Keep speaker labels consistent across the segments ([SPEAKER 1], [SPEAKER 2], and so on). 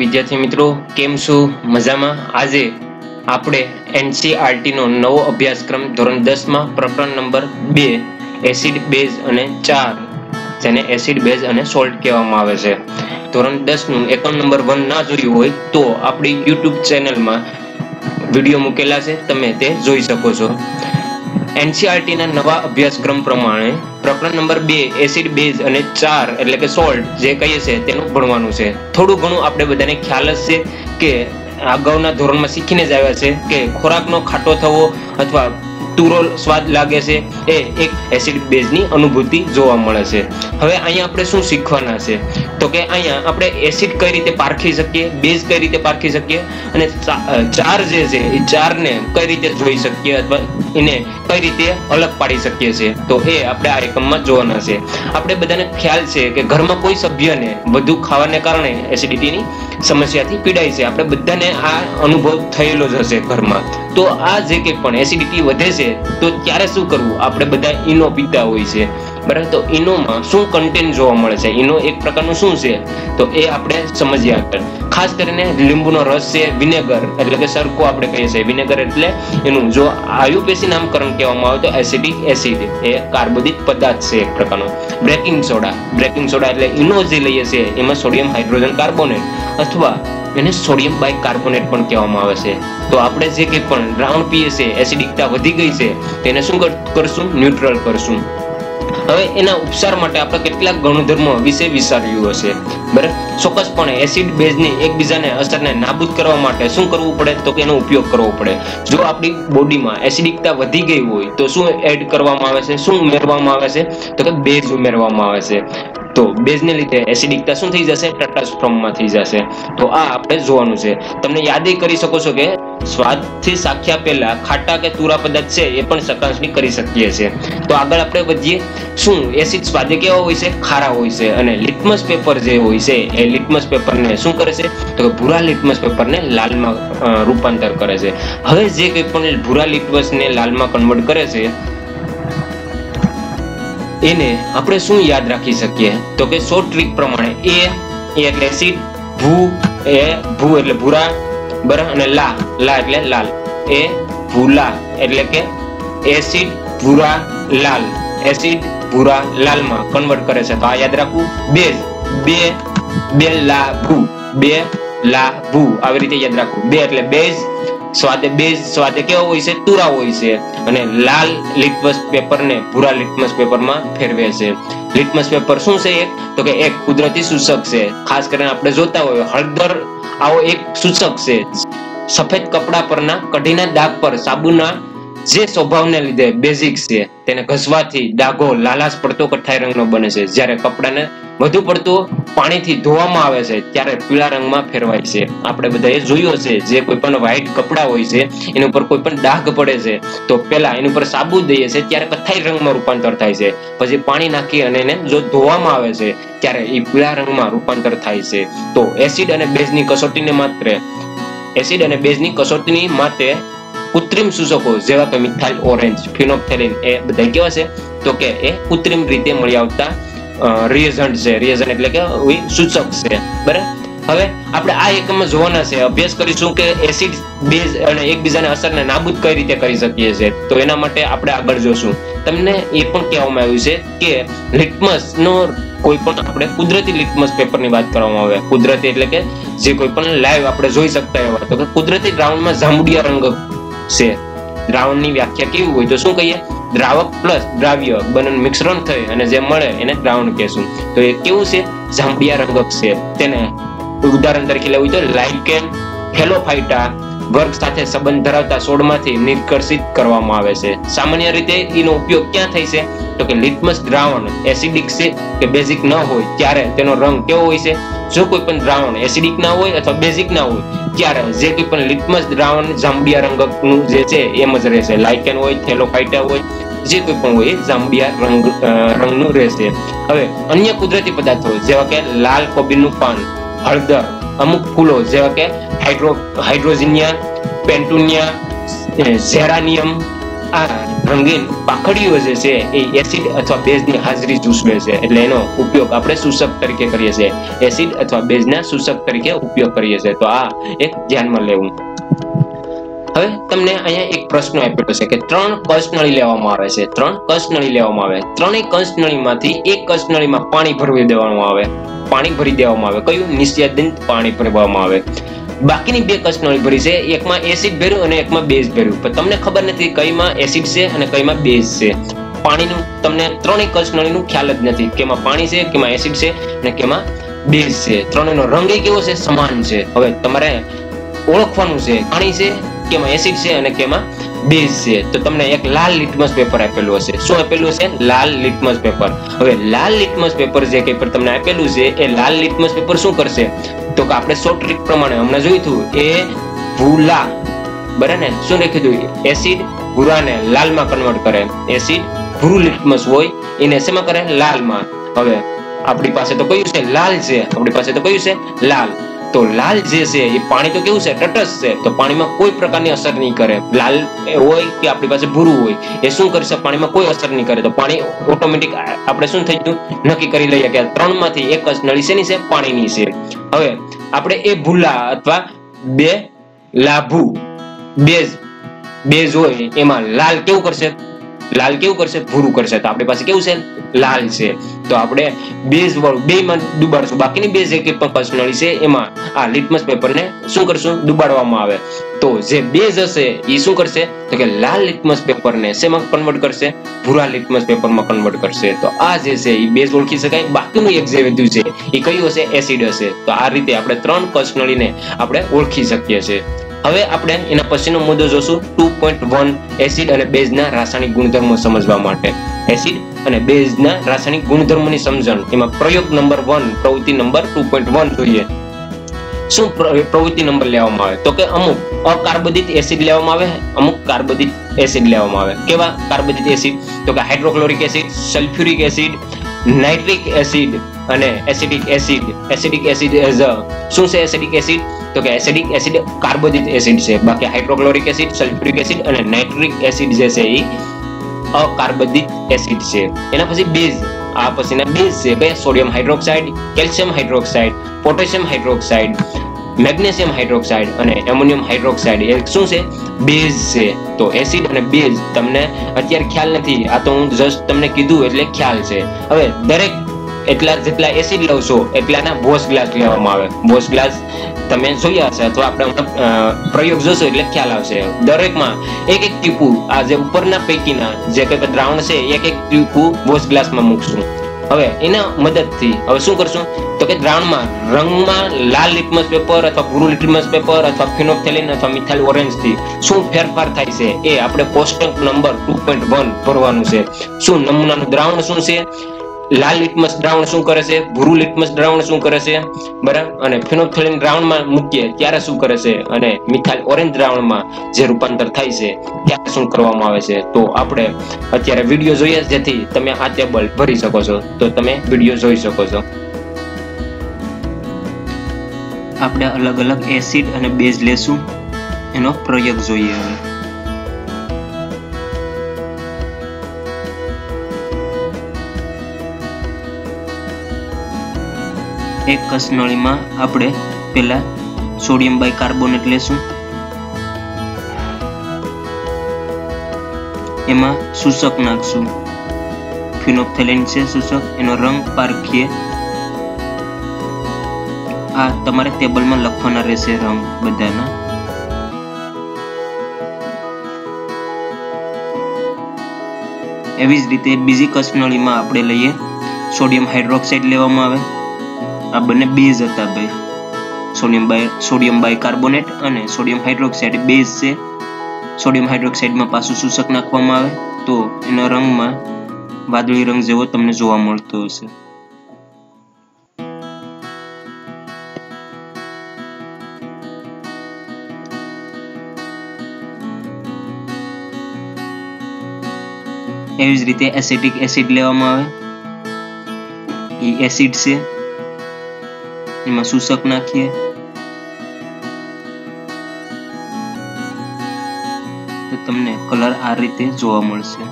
[SPEAKER 1] વિદ્યાર્થી મિત્રો, કેમ શું મજામાં? આજે આપણે એનસીઆરટી નો નવો અભ્યાસક્રમ ધોરણ 10 માં પ્રકરણ નંબર બે, એસિડ બેઝ અને ચાર, જેને એસિડ બેઝ અને સોલ્ટ કહેવામાં આવે છે. ધોરણ 10 નું એકમ નંબર વન ના જોયું હોય તો આપણી યુટ્યુબ ચેનલમાં વીડિયો મૂકેલા છે, તમે તે જોઈ શકો છો. એનસીઆરટી ના નવા અભ્યાસક્રમ પ્રમાણે પ્રકરણ નંબર બે એસિડ બેઝ અને ચાર એટલે કે સોલ્ટ જે કહીએ છે તેનું ભણવાનું છે. થોડું ઘણું આપણે બધાને ખ્યાલ જ છે કે અગાઉના ધોરણમાં શીખીને જ આવ્યા છે કે ખોરાકનો ખાટો થવો અથવા તુરો સ્વાદ લાગે છે. એ એક એસિડ બેઝની અનુભૂતિ જોવા મળે છે. હવે અહીંયા આપણે શું શીખવાના છે? તો કે અહીંયા આપણે એસિડ કઈ રીતે પારખી શકીએ? બેઝ કઈ રીતે પારખી શકીએ? અને ચાર જે છે, એ ચારને કઈ રીતે જોઈ શકીએ અથવા એને કઈ રીતે અલગ પાડી શકીએ છીએ? તો એ આપણે આ એકમમાં જોવાના છે. આપણે બધાને ખ્યાલ છે કે ઘરમાં કોઈ સભ્યને વધુ ખાવાને કારણે એસિડિટીની સમસ્યાથી પીડાય છે. આપણે બધાને આ અનુભવ થયેલો જ હશે ઘરમાં. તો આ જે કંઈ પણ એસિડિટી વધે છે તો ત્યારે શું કરવું? આપણે બધા ઈનો પીતા હોય છે. બરાબર? તો ઇનોમાં શું કન્ટેન્ટ જોવા મળે છે? ઇનો એક પ્રકારનું શું છે? તો એ આપણે સમજીએ આગળ. ખાસ કરીને લીંબુનો રસ છે, વિનેગર, એટલે કે સરકો આપણે કહીએ છીએ. વિનેગર એટલે એનું, જો આયુપેસી નામકરણ કહેવામાં આવે તો એસિડિક એસિડ એ કાર્બોદિત પદાર્થ છે એક પ્રકારનો. બ્રેકિંગ સોડા બ્રેકિંગ સોડા એટલે ઈનો જે લઈએ છીએ, એમાં સોડિયમ હાઇડ્રોજન કાર્બોનેટ અથવા એને સોડિયમ બાઇકાર્બોનેટ પણ કહેવામાં આવે છે. તો આપણે જે કંઈ પણ દ્રાવણ પીએ છે એસિડિકતા વધી ગઈ છે તેને શું કરશું? ન્યુટ્રલ કરશું. હવે એના ઉપચાર માટે આપણે કેટલાક ગણધર્મો વિશે વિચાર્યું હશે. બરાબર? ચોક્કસપણે એસિડ બેઝની એકબીજાને અસરને નાબૂદ કરવા માટે શું કરવું પડે તો કે એનો ઉપયોગ કરવો પડે. જો આપણી બોડીમાં એસિડિકતા વધી ગઈ હોય તો શું એડ કરવામાં આવે છે? શું ઉમેરવામાં આવે છે? તો કે બેઝ ઉમેરવામાં આવે છે. તો બેઝને લીધે એસિડિકતા શું થઈ જશે? ટટાસ ફોર્મમાં થઈ જશે. તો આ આપણે જોવાનું છે. તમને યાદ કરી શકો છો કે સ્વાદથી સાખ્યા પહેલા ખાટા કે તુરા પદાર્થ છે એ પણ ચકાસણી કરી શકીએ છીએ. તો આગળ આપણે વધીએ. શું એસિડ સ્વાદે કેવા હોય છે? ખારા હોય છે. અને લિટમસ પેપર જે હોય છે, એ લિટમસ પેપરને શું કરે છે? તો કે ભૂરા લિટમસ પેપરને લાલમાં રૂપાંતર કરે છે. હવે જે કંઈ પણ ભૂરા લિટમસને લાલમાં કન્વર્ટ કરે છે એને આપણે શું યાદ રાખી શકીએ? તો કે શોર્ટ ટ્રીક પ્રમાણે એ એટલે એસિડ ભૂ, એ, ભૂ એટલે ભૂરા બરાબર અને લા. લા એટલે લાલ. એ, ભૂલા એટલે કે એસિડ, ભૂરા, લાલ. એસિડ, ભૂરા, લાલમાં કન્વર્ટ કરે છે. તો આ યાદ રાખવું. બેઝ બે બે લા, ભૂ. બે, લા, ભૂ. આવી રીતે યાદ રાખવું. બે એટલે બેઝ સ્વાદે બેઝ સ્વાદે કેવો હોય છે? તુરા હોય છે. અને લાલ લિટમસ પેપર ને ભૂરા લિટમસ પેપરમાં ફેરવે છે. લિટમસ પેપર શું છે એક? તો કે એક કુદરતી સૂચક છે. ખાસ કરીને આપણે જોતા હોય, હળદર આવો એક સૂચક છે. સફેદ કપડા પરના કઢીના દાગ પર સાબુના જે સ્વભાવને લીધે બેઝિક છે, તેને ઘસવાથી ડાઘો લાલાશ પડતો કઠાઈ રંગનો બને છે. જ્યારે કપડાને વધુ પડતું પાણીથી ધોવામાં આવે છે, ત્યારે પીળા રંગમાં ફેરવાય છે. આપણે બધાએ જોયું હશે, જે કોઈ પણ વ્હાઈટ કપડા હોય છે, એની ઉપર કોઈ પણ ડાઘ પડે છે, તો પહેલા એની ઉપર સાબુ દઈએ છે, ત્યારે કથાઈ રંગમાં રૂપાંતર થાય છે. પછી પાણી નાખી અને એને જો ધોવામાં આવે છે, ત્યારે એ પીળા રંગમાં રૂપાંતર થાય છે. તો એસિડ અને બેઝની કસોટીને માત્ર એસિડ અને બેઝની કસોટીની માટે કૃત્રિમ સૂચકો, જેવા કે મિથાઇલ ઓરેન્જ ફિનોપ્થેલિન એ બધા કેવા છે? તો કે એ કૃત્રિમ રીતે મળી આવતા રિએઝન્ટ છે. રિએઝન્ટ એટલે કે સૂચક છે. બરાબર? હવે આપણે આ એકમમાં જોવાના છે. અભ્યાસ કરીશું કે એસિડ બેઝ અને એકબીજાને અસરને નાબૂદ કઈ રીતે કરી શકીએ છીએ. તો એના માટે આપણે આગળ જોશું. તમને એ પણ કહેવામાં આવ્યું છે કે લિટમસ નો કોઈ પણ આપણે કુદરતી લિટમસ પેપરની વાત કરવામાં આવે. કુદરતી એટલે કે જે કોઈ પણ લાઈવ આપણે જોઈ શકતા એવા તો કે કુદરતી દ્રાવણમાં જાંબુડિયા રંગ છે. દ્રાવણની વ્યાખ્યા કેવી હોય તો શું કહીએ? દ્રાવક પ્લસ દ્રાવ્ય બંને મિશ્રણ થઈ અને જે મળે એને દ્રાવણ કહેશું. તો એ કેવું છે? જાંબિયા રંગક છે. તેને ઉદાહરણ તરીકે લેવું તો લાઇકેન હેલોફાઇટા વર્ગ સાથે સંબંધ ધરાવતા છોડમાંથી નિર્કર્ષિત કરવામાં આવે છે. સામાન્ય રીતે એનો ઉપયોગ ક્યાં થાય છે? તો કે લિટમસ દ્રાવણ એસિડિક છે કે બેઝિક ન હોય ત્યારે તેનો રંગ કેવો હોય છે? જો કોઈ પણ દ્રાવણ એસિડિક ના હોય અથવા બેઝિક ના હોય, ત્યારે જે કોઈ પણ લિટમસ દ્રાવણ જાંબિયા રંગનું જે છે એમ જ રહેશે. લાઇકેન હોય, થેલોફાઇટા હોય, જે કોઈ પણ હોય જાંબિયા રંગ રંગનું રહેશે. હવે અન્ય કુદરતી પદાર્થો જેવા કે લાલ કોબીનું પાન, હળદર અમુક ફૂલો જેવા કે હાઇડ્રો, હાઇડ્રોજિનિયા, પેન્ટુનિયા ઝેરાનિયમ, આ રંગીન પાખડીઓ જે છે એ એસિડ અથવા બેઝની હાજરી ચૂસવે છે. એટલે એનો ઉપયોગ આપણે સૂચક તરીકે કરીએ છીએ. એસિડ અથવા બેઝના સૂચક તરીકે ઉપયોગ કરીએ છીએ. તો આ એક ધ્યાનમાં લેવું. હવે તમને અહીંયા એક પ્રશ્ન આપેલો છે કે ત્રણ કસનળી લેવામાં આવે છે. ત્રણ કસનળી લેવામાં આવે. ત્રણેય કસનળીમાંથી એક કસનળીમાં પાણી ભરવી દેવાનું આવે. પાણી ભરી દેવામાં આવે, કયું નિસ્યંદિત પાણી ભરવામાં આવે? બાકીની બે કસનળી ભરી છે, એકમાં એસિડ ભર્યું અને એકમાં બેઝ ભર્યું. પણ તમને ખબર નથી કઈમાં એસિડ છે અને કઈમાં બેઝ છે. પાણીનું તમને ત્રણેય કસનળીનું ખ્યાલ જ નથી કેમાં પાણી છે, કેમાં એસિડ છે અને કેમાં બેઝ છે. ત્રણેયનો રંગ કેવો છે? સમાન છે. હવે તમારે ઓળખવાનું છે, પાણી છે, કેમાં એસિડ છે અને કેમાં બેઝ છે તો તમને એક લાલ લિટમસ પેપર આપેલું હશે. શું આપેલું છે લાલ લિટમસ પેપર હવે લાલ લિટમસ પેપર જે કંઈ પણ તમને આપેલું છે, એ લાલ લિટમસ પેપર શું કરશે? તો કે આપણે શોર્ટ ટ્રીક પ્રમાણે હમણાં જોયું હતું, એ ભૂલા. બરાબર ને? શું લખી દઉં એસિડ ભૂરાને લાલમાં કન્વર્ટ કરે. એસિડ ભૂરું લિટમસ હોય, એને શેમાં કરે? લાલમાં. હવે આપણી પાસે તો કયું છે? લાલ છે. આપણી પાસે તો કયું છે? લાલ. તો લાલ જે છે એ પાણી તો કેવું છે, તટસ્થ છે. તો પાણીમાં કોઈ પ્રકારની અસર નહીં કરે. લાલ હોય કે આપણી પાસે ભૂરું હોય, એ શું કરશે? પાણીમાં કોઈ અસર નહીં કરે. તો પાણી ઓટોમેટિક આપણે શું થઈ ગયું? નક્કી કરી લઈએ કે ત્રણમાંથી એક જ નળી શેની છે? પાણીની છે. હવે, આપણે એ ભૂલા અથવા બે લાભુ બેઝ બેઝ હોય, એમાં લાલ કેવું કરશે? લાલ કેવું કરશે? ભૂરું કરશે. તો આપણી પાસે કેવું છે? લાલ છે. તો આપણે બેઝ વાળું બે માં ડુબાડશું બાકીની બેઝ એક પણ પર્સનલી છે, એમાં આ લિટમસ પેપરને શું કરશું? ડુબાડવામાં આવે. તો જે બેઝ હશે, એ શું કરશે? તો કે લાલ લિટમસ પેપરને શેમાં કન્વર્ટ કરશે? ભૂરા લિટમસ પેપરમાં કન્વર્ટ કરશે. તો આ જે છે, એ બેઝ ઓળખી શકાય. બાકીનું એક જે વધ્યું છે, એ કયું હશે? એસિડ હશે. તો આ રીતે આપણે ત્રણ કસનળીને આપણે ઓળખી શકીએ છીએ. હવે આપણે એના પછીનો મુદ્દો જોશું ટુ પોઈન્ટ વન એસિડ અને બેઝના રાસાયણિક ગુણધર્મો સમજવા માટે. એસિડ અને બેઝના રાસાયણિક ગુણધર્મોની સમજણ. એમાં પ્રયોગ નંબર વન, પ્રવૃત્તિ નંબર ટુ પોઈન્ટ વન જોઈએ. શું પ્રવૃત્તિ નંબર લેવામાં આવે? તો કે અમુક અકાર્બોદિત એસિડ લેવામાં આવે, અમુક કાર્બોદિત એસિડ લેવામાં આવે. કેવા કાર્બોદિત એસિડ? તો કે hydrochloric acid, sulphuric acid, nitric acid અને acidic acid acidic acid as શું છે એસિડિક એસિડ તો કે એસિડિક એસિડ કાર્બોજિક એસિડ છે. બાકી હાઇડ્રોક્લોરિક એસિડ સલ્ફ્યુરિક એસિડ અને નાઇટ્રિક એસિડ જે છે એ અકાર્બોદિત એસિડ છે. એના પછી બેઝ આ પછીના બેઝ છે કે sodium hydroxide calcium hydroxide potassium hydroxide magnesium hydroxide અને એમોનિયમ હાઇડ્રોક્સાઇડ એ શું છે? બેઝ છે. તો એસિડ અને બેઝ તમને અત્યારે ખ્યાલ નથી. આ તો હું જસ્ટ તમને કીધું એટલે ખ્યાલ છે. હવે દરેક એટલા જેટલા એસિડ લવ છો, એટલાના બોસ ગ્લાસ લેવામાં આવે. બોસ ગ્લાસ તમે જોયા હશે અથવા આપણે પ્રયોગ જોશો એટલે ખ્યાલ આવશે. દરેકમાં એક એક ટીપુ આ જે ઉપરના પૈકીના જે કંઈ દ્રાવણ છે, એક એક ટીપુ બોસ ગ્લાસમાં મૂકશું. હવે એના મદદથી, હવે શું કરશું? તો કે દ્રાવણમાં રંગમાં લાલ લિટમસ પેપર અથવા ભૂરું લિટમસ પેપર અથવા ફિનોપ્થેલિન અથવા મિથાઇલ ઓરેન્જથી શું ફેરફાર થાય છે? એ આપણે કોષ્ટક નંબર ટુ પોઈન્ટ વન ભરવાનું છે. શું નમૂનાનું દ્રાવણ શું છે? લાલ લિટમસ દ્રાવણ શું કરે છે? ભૂરું લિટમસ દ્રાવણ શું કરે છે? બરાબર? અને ફિનોપ્થેલિન દ્રાવણમાં મૂકીએ ત્યારે શું કરે છે? અને મિથાઇલ ઓરેન્જ દ્રાવણમાં જે રૂપાંતર થાય છે, ત્યારે શું કરવામાં આવે છે? તો આપણે અત્યારે વીડિયો જોઈએ, જેથી તમે આ ટેબલ ભરી શકો છો. તો તમે વીડિયો જોઈ શકો છો.
[SPEAKER 2] આપણે અલગ અલગ એસિડ અને બેઝ લેશું. એનો પ્રયોગ જોઈએ હવે. એક કસનળીમાં આપણે પહેલા સોડિયમ બાયકાર્બોનેટ લેશું. એમાં સૂચક નાખશું. ફિનોપ્થેલિન છે સૂચક એનો રંગ પારખીએ. આ તમારે ટેબલમાં લખવાના રહેશે રંગ બધાના. એવી જ રીતે બીજી કસનળીમાં આપણે લઈએ. સોડિયમ હાઇડ્રોક્સાઇડ લેવામાં આવે. આ બંને બેઝ હતા ભાઈ. સોડિયમ બાય સોડિયમ બાયકાર્બોનેટ અને સોડિયમ હાઇડ્રોક્સાઇડ બેઝ છે. સોડિયમ હાઇડ્રોક્સાઇડમાં પાછું સૂચક નાખવામાં આવે તો એના રંગમાં વાદળી રંગ જેવો તમને જોવા મળતો હશે. એવી જ રીતે એસિટિક એસિડ લેવામાં આવે. એ એસિડ છે. એમાં સૂચક નાખીએ તો તમને કલર આ રીતે જોવા મળશે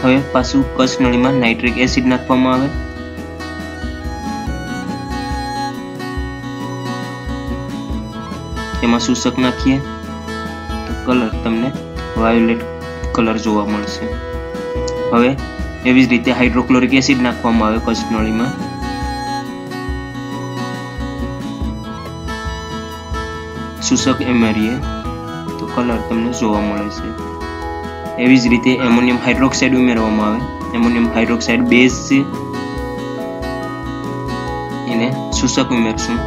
[SPEAKER 2] હવે પાછું કચ્છ નળીમાં નાઇટ્રિક એસિડ નાખવામાં આવે એમાં શોષક નાખીએ તો કલર તમને વાયોલેટ કલર જોવા મળશે હવે એવી જ રીતે હાઇડ્રોક્લોરિક એસિડ નાખવામાં આવે કચ્છ નળીમાં. શોષક એમેરીએ તો કલર તમને જોવા મળે છે. એવી જ રીતે એમોનિયમ હાઇડ્રોક્સાઇડ ઉમેરવામાં આવે. એમોનિયમ હાઇડ્રોક્સાઇડ બેઝ છે. એને શોષક ઉમેરશું.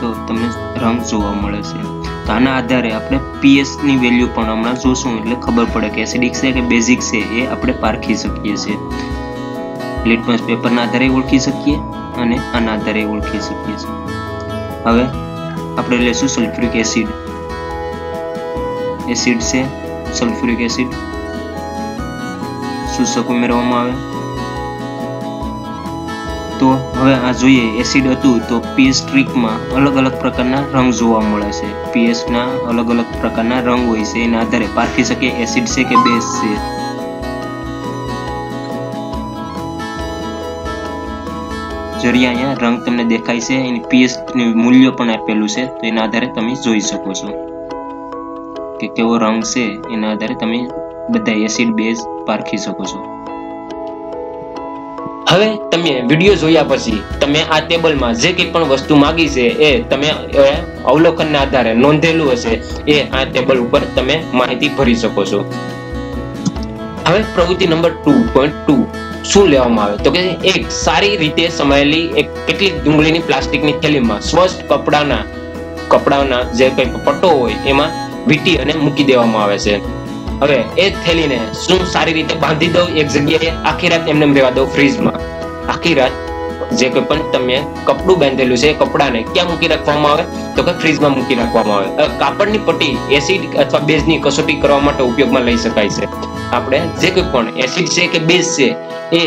[SPEAKER 2] તો તમને રંગ જોવા મળે છે. તો આના આધારે આપણે પીએસની વેલ્યુ પણ હમણાં જોશું, એટલે ખબર પડે કે એસિડિક છે કે બેઝિક છે એ આપણે પારખી શકીએ છીએ. લિટમસ પેપરના આધારે ઓળખી શકીએ અને આના આધારે ઓળખી શકીએ છીએ. હવે આપણે લેશું સલ્ફ્યુરિક એસિડ એસિડ છે સલ્ફ્યુરિક એસિડ શોષક ઉમેરવામાં આવે? તો હવે આ જોઈએ એસિડ હતું તો પીએસ ટ્રીકમાં અલગ અલગ પ્રકારના રંગ જોવા મળે છે. પીએસના અલગ અલગ પ્રકારના રંગ હોય છે. એના આધારે પારખી શકે એસિડ છે કે બેઝ છે. જરી અહીંયા રંગ તમને દેખાય છે એની પીએસ મૂલ્ય પણ આપેલું છે. તો એના આધારે તમે જોઈ શકો છો કે કેવો રંગ છે. એના આધારે તમે બધા એસિડ બેઝ પારખી શકો છો.
[SPEAKER 1] હવે તમે વીડિયો જોયા પછી તમે આ ટેબલમાં જે કંઈ પણ વસ્તુ માગી છે એ તમે અવલોકનના આધારે નોંધેલું હશે, એ આ ટેબલ ઉપર તમે માહિતી ભરી શકો છો. હવે પ્રવૃત્તિ નંબર ટુ શું લેવામાં આવે? તો કે એક સારી રીતે સમાયેલી એક કેટલીક ડુંગળીની પ્લાસ્ટિકની થેલીમાં સ્વસ્થ કપડાના કપડાના જે કંઈ પટ્ટો હોય એમાં વીંટી અને મૂકી દેવામાં આવે છે. હવે એ થેલીને શું સારી રીતે બાંધી દઉં? એક જગ્યાએ આખી રાત એમને રહેવા દઉં ફ્રીજમાં. આખી રાત જે કોઈ પણ તમે કપડું બાંધેલું છે એ કપડાને ક્યાં મૂકી રાખવામાં આવે? તો કે ફ્રીજમાં મૂકી રાખવામાં આવે. કાપડની પટ્ટી એસિડ અથવા બેઝની કસોટી કરવા માટે ઉપયોગમાં લઈ શકાય છે. આપણે જે કોઈ પણ એસિડ છે કે બેઝ છે, એ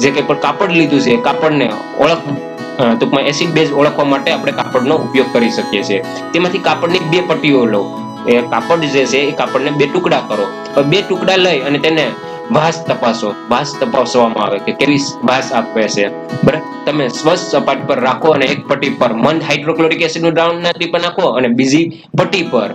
[SPEAKER 1] જે કંઈ પણ કાપડ લીધું છે, કાપડને ઓળખ ટૂંકમાં એસિડ બેઝ ઓળખવા માટે આપણે કાપડનો ઉપયોગ કરી શકીએ છીએ. તેમાંથી કાપડની બે પટ્ટીઓ લો. કાપડ જે છે એ કાપડને બે ટુકડા કરો. બે ટુકડા લઈ અને તેને વાસ તપાસો. વાસ તપાસવામાં આવે કે કેવી વાસ આપે છે. બરાબર? તમે સ્વચ્છ સપાટ પર રાખો અને એક પટ્ટી પર મંદ હાઇડ્રોક્લોરિક એસિડનું દ્રાવણ નાખી પર નાખો અને બીજી પટ્ટી પર.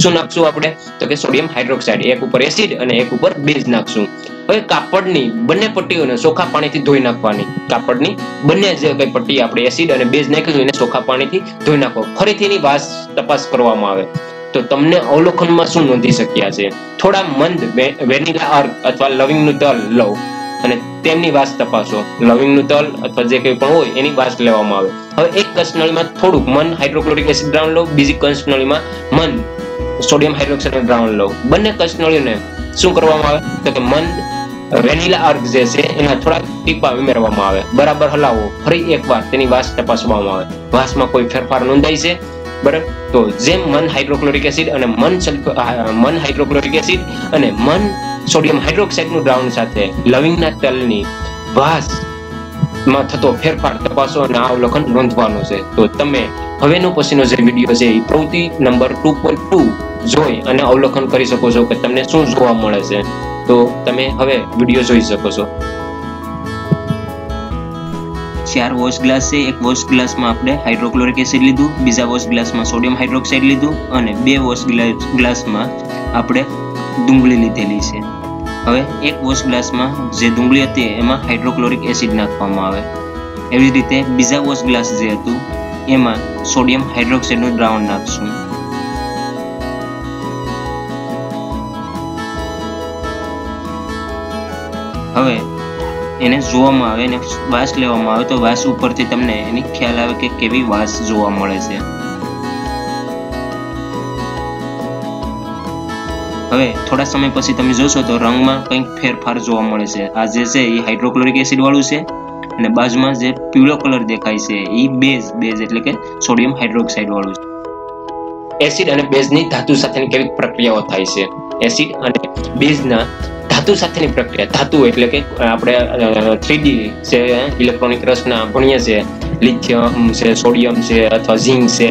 [SPEAKER 1] શું નાખશું આપણે? તો કે સોડિયમ હાઇડ્રોક્સાઇડ. એક ઉપર એસિડ અને એક ઉપર બેઝ નાખશું. હવે કાપડની બંને પટ્ટીઓને સોખા પાણીથી ધોઈ નાખવાની. કાપડની બંને જે કઈ પટ્ટી આપણે એસિડ અને બેઝ નાખીશું એને સોખા પાણીથી ધોઈ નાખો. ફરીથી એની વાસ તપાસ કરવામાં આવે. તો તમને અવલોકનમાં શું નોંધી શક્યા છે? થોડા મંદ વેનિલા અર્ક અથવા લવિંગનું તલ લો અને તેમની વાસ તપાસો. લવિંગનું તલ અથવા જે કંઈ પણ હોય એની વાસ લેવામાં આવે. હવે એક કસનળીમાં થોડુંક મન હાઇડ્રોક્લોરિક એસિડ દ્રાવણ લો બીજી કસનળીમાં મન સોડિયમ હાઇડ્રોક્સાઇડ દ્રાવણ લો બંને કસનળીઓને શું કરવામાં આવે? તો કે મંદ વેનીલા અર્ક જે છે એના થોડા ટીપા ઉમેરવામાં આવે. બરાબર હલાવો. ફરી એકવાર તેની વાસ તપાસવામાં આવે. વાસમાં કોઈ ફેરફાર નોંધાય છે? બરાબર? તો જેમ મન હાઇડ્રોક્લોરિક એસિડ અને મન મન હાઇડ્રોક્લોરિક એસિડ અને મન સોડિયમ હાઇડ્રોક્સાઇડનું દ્રાવણ સાથે લવિંગના તેલની વાસમાં થતો ફેરફાર તપાસો અને આ અવલોકન નોંધવાનું છે. તો તમે હવેનો પછીનો જે વીડિયો છે એ પ્રવૃત્તિ નંબર ટુ પોઈન્ટ ટુ જોઈ અને અવલોકન કરી શકો છો કે તમને શું જોવા મળે છે. તો તમે હવે વીડિયો જોઈ શકો છો.
[SPEAKER 2] ચાર વોશ ગ્લાસ છે. એક વોશ ગ્લાસમાં આપણે હાઇડ્રોક્લોરિક એસિડ લીધું, બીજા વોશ ગ્લાસમાં સોડિયમ હાઇડ્રોક્સાઇડ લીધું અને બે વોશ ગ્લાસમાં આપણે ડુંગળી લીધેલી છે. હવે એક વોશ ગ્લાસમાં જે ડુંગળી હતી એમાં હાઇડ્રોક્લોરિક એસિડ નાખવામાં આવે. એવી રીતે બીજા વોશ ગ્લાસ જે હતું, એમાં સોડિયમ હાઇડ્રોક્સાઇડનું દ્રાવણ નાખશું. હવે એને જોવામાં આવે અને વાસ લેવામાં આવે તો વાસ ઉપરથી તમને એની ખ્યાલ આવે કે કેવી વાસ જોવા મળે છે. હવે થોડા સમય પછી તમે જોશો તો રંગમાં કંઈક ફેરફાર જોવા મળે છે. આ જે છે એ હાઇડ્રોક્લોરિક એસિડ વાળું છે અને બાજુમાં જે પીળો કલર દેખાય છે એ બેઝ બેઝ એટલે કે સોડિયમ હાઇડ્રોક્સાઇડ વાળું છે.
[SPEAKER 1] એસિડ અને બેઝની ધાતુ સાથેની કેવી પ્રક્રિયાઓ થાય છે? એસિડ અને બેઝના ધાતુ સાથેની પ્રક્રિયા. ધાતુ એટલે કે આપણે થ્રીડી છે, ઇલેક્ટ્રોનિક રસના ભણીએ છીએ લિથિયમ છે, સોડિયમ છે, અથવા ઝીંક છે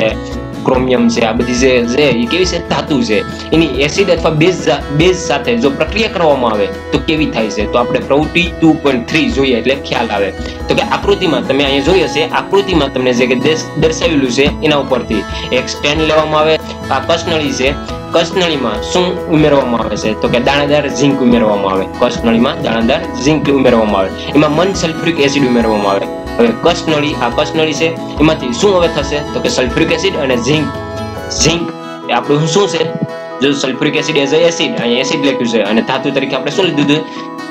[SPEAKER 1] ક્રોમિયમ છે, આ બધી જે છે એ કેવી છે? ધાતુ છે. એની એસિડ અથવા બેઝ બેઝ સાથે જો પ્રક્રિયા કરવામાં આવે, તો કેવી થાય છે? તો આપણે પ્રવૃત્તિ ટુ પોઈન્ટ થ્રી જોઈએ, એટલે ખ્યાલ આવે. તો કે આકૃતિમાં તમે અહીંયા જોઈ હશે, આકૃતિમાં તમને જે કે દર્શાવેલું છે, એના ઉપરથી. એક સ્ટેન્ડ લેવામાં આવે, આ કસનળી છે. કસનળીમાં શું ઉમેરવામાં આવે છે? તો કે દાણાદાર ઝીંક ઉમેરવામાં આવે. કસનળીમાં દાણાદાર ઝીંક ઉમેરવામાં આવે. એમાં મન સલ્ફ્યુરિક એસિડ ઉમેરવામાં આવે. હવે કસનળી આ કસનળી છે, એમાંથી શું હવે થશે? તો કે સલ્ફ્યુરિક એસિડ અને ઝીંક ઝીંક એ આપણું શું છે? જો સલ્ફ્યુરિક એસિડ એઝ એસિડ અહીંયા એસિડ લખ્યું છે. અને ધાતુ તરીકે આપણે શું લીધું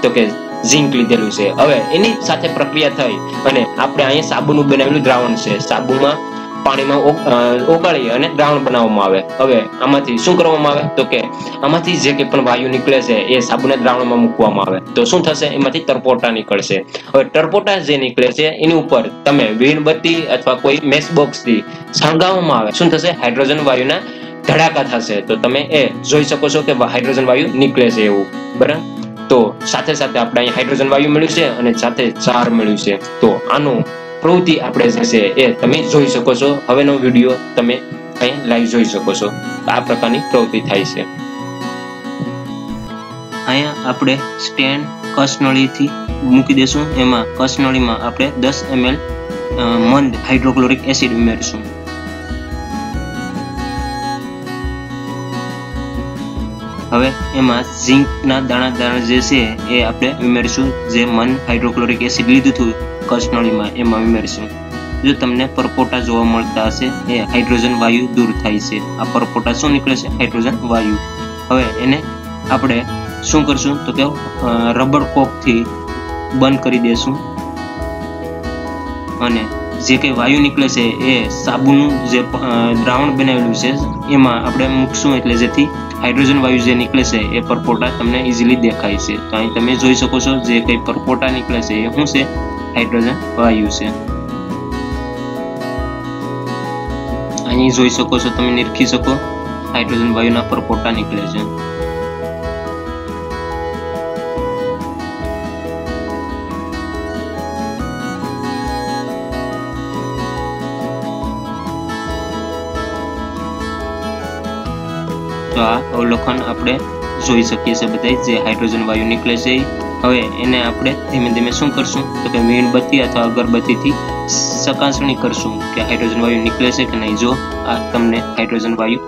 [SPEAKER 1] તો કે ઝીંક લીધેલું છે. હવે એની સાથે પ્રક્રિયા થઈ અને આપણે અહીંયા સાબુનું બનાવેલું દ્રાવણ છે. સાબુમાં પાણીમાં ઓગાળી અને દ્રાવણ બનાવવામાં આવે. હવે આમાંથી શું કરવામાં આવે? તો કે આમાંથી જે કંઈ પણ વાયુ નીકળે છે, એ સાબુના દ્રાવણમાં મૂકવામાં આવે. તો શું થશે? એમાંથી ટરપોટા નીકળશે. હવે ટરપોટા જે નીકળે છે, એની ઉપર તમે વીણબત્તી અથવા કોઈ મેચ બોક્સથી સળગાવવામાં આવે. શું થશે? હાઇડ્રોજન વાયુના ધડાકા થશે. તો તમે એ જોઈ શકો છો કે હાઇડ્રોજન વાયુ નીકળે છે એવું. બરાબર? તો સાથે સાથે આપણે અહીંયા હાઇડ્રોજન વાયુ મળ્યું છે અને સાથે ચાર મળ્યું છે. તો આનું પ્રવૃત્તિ આપણે થશે એ તમે જોઈ શકો છો. હવેનો વીડિયો તમે અહીં લાઈવ જોઈ શકો છો. આ પ્રકારની પ્રવૃત્તિ થાય છે.
[SPEAKER 2] અહીંયા આપણે સ્ટેન્ડ કસનળીથી મૂકી દેશું. એમાં કસનળીમાં આપણે દસ એમએલ મંદ હાઇડ્રોક્લોરિક એસિડ ઉમેરીશું. હવે એમાં ઝીંકના દાણા દાણા જે છે એ આપણે ઉમેરીશું. જે મન હાઇડ્રોક્લોરિક એસિડ લીધું હતું કસનળીમાં એમાં ઉમેરીશું. જો તમને પરપોટા જોવા મળતા હશે, એ હાઇડ્રોજન વાયુ દૂર થાય છે. આ પરપોટા શું નીકળે છે? હાઇડ્રોજન વાયુ. હવે એને આપણે શું કરશું? તો કે રબર કોકથી બંધ કરી દેશું. અને જે કંઈ વાયુ નીકળે છે એ સાબુનું જે દ્રાવણ બનાવેલું છે, એમાં આપણે મૂકશું. એટલે જેથી હાઇડ્રોજન વાયુ જે નીકળે છે, એ પરપોટા તમને ઇઝીલી દેખાય છે. તો અહીં તમે જોઈ શકો છો જે કંઈ પરપોટા નીકળે છે, એ શું છે? હાઇડ્રોજન વાયુ છે. અહીં જોઈ શકો છો, તમે નિરખી શકો, હાઇડ્રોજન વાયુના પરપોટા નીકળે છે. તો આ અવલોકન આપણે જોઈ શકીએ છીએ બધા જે હાઇડ્રોજન વાયુ નીકળે છે હવે એને આપણે ધીમે ધીમે શું કરશું? તો કે મીણબત્તી અથવા અગરબત્તીથી ચકાસણી કરશું કે હાઇડ્રોજન વાયુ નીકળે છે કે નહીં? જો આ તમને હાઇડ્રોજન વાયુ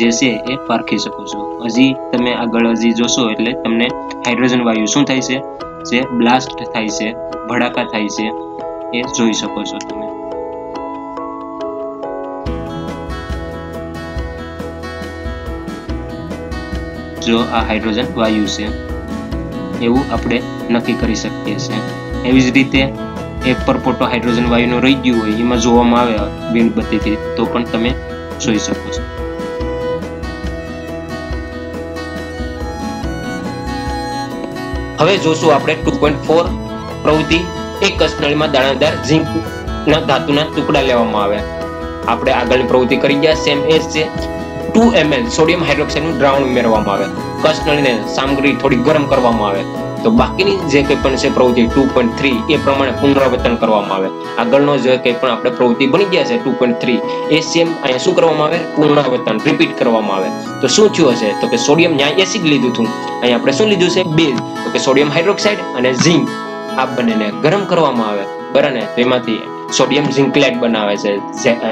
[SPEAKER 2] જે છે એ પારખી શકો છો. હજી તમે આગળ હજી જોશો એટલે તમને હાઇડ્રોજન વાયુ શું થાય છે? જે બ્લાસ્ટ થાય છે ભડાકા થાય છે, એ જોઈ શકો છો તમે. જો આ હાઇડ્રોજન વાયુ છે, એવું આપણે નક્કી કરી શકીએ છીએ. એવી જ રીતે એક પરપોટો હાઇડ્રોજન વાયુનું રહી ગયું હોય, એમાં જોવામાં આવે વીણબત્તીથી તો પણ તમે જોઈ શકો છો.
[SPEAKER 1] હવે જોશું આપણે ટુ પોઈન્ટ ફોર પ્રવૃત્તિ, એક કસનળીમાં દાણાદાર ઝીંક ના ધાતુના ટુકડા લેવામાં આવ્યા. આપણે આગળની પ્રવૃત્તિ કરી ગયા સેમ એ છે. ટુ એમએલ સોડિયમ હાઇડ્રોક્સાઇડનું દ્રાવણ ઉમેરવામાં આવે. કસનળીને સામગ્રી થોડી ગરમ કરવામાં આવે. તો બાકીની જે કંઈ પણ છે પ્રવૃત્તિ ટુ પોઈન્ટ થ્રી, એ પ્રમાણે પુનરાવર્તન કરવામાં આવે. આગળનો જે કંઈ પણ આપણે પ્રવૃત્તિ બની ગયા છે ટુ પોઈન્ટ થ્રી, એ સેમ અહીંયા શું કરવામાં આવે? પુનરાવર્તન, રિપીટ કરવામાં આવે. તો શું થયું હશે? તો કે સોડિયમ ન્યાય એસિડ લીધું હતું. અહીંયા આપણે શું લીધું છે? બેઝ. તો કે સોડિયમ હાઇડ્રોક્સાઇડ અને ઝીંક. આ બંનેને ગરમ કરવામાં આવે. બરાબર ને? તો એમાંથી સોડિયમ ઝિંકલેટ બનાવે છે.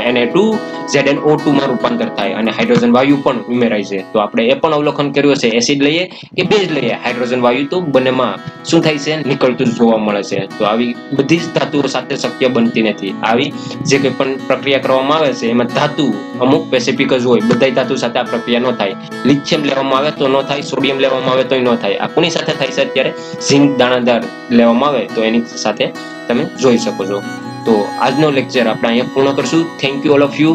[SPEAKER 1] એને ટુ ઝેડ ઓ ટુ માં રૂપાંતર થાય અને હાઇડ્રોજન વાયુ પણ ઉમેરાય છે. તો આપણે એ પણ અવલોકન કર્યું છે એસિડ લઈએ કે બેઝ લઈએ. હાઇડ્રોજન વાયુ તો બંનેમાં શું થાય છે? નીકળતું જોવા મળે છે. તો આવી બધી જ ધાતુઓ સાથે શક્ય બનતી નથી. આવી જે કંઈ પણ પ્રક્રિયા કરવામાં આવે છે, એમાં ધાતુ અમુક પેસિફિક જ હોય. બધા ધાતુ સાથે આ પ્રક્રિયા ન થાય. લિથિયમ લેવામાં આવે તો ન થાય, સોડિયમ લેવામાં આવે તો ન થાય. આ કોની સાથે થાય છે? અત્યારે ઝિંક દાણાદાર લેવામાં આવે તો એની સાથે તમે જોઈ શકો છો. तो आज नो लेक्चर अपना यहाँ पूर्ण करशु thank you all of you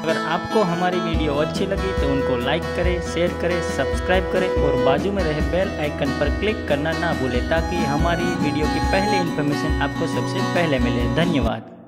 [SPEAKER 3] अगर आपको हमारी वीडियो अच्छी लगी तो उनको लाइक करें शेयर करें सब्सक्राइब करें और बाजू में रहे बेल आइकन पर क्लिक करना ना भूलें ताकि हमारी वीडियो की पहले इन्फॉर्मेशन आपको सबसे पहले मिले। धन्यवाद।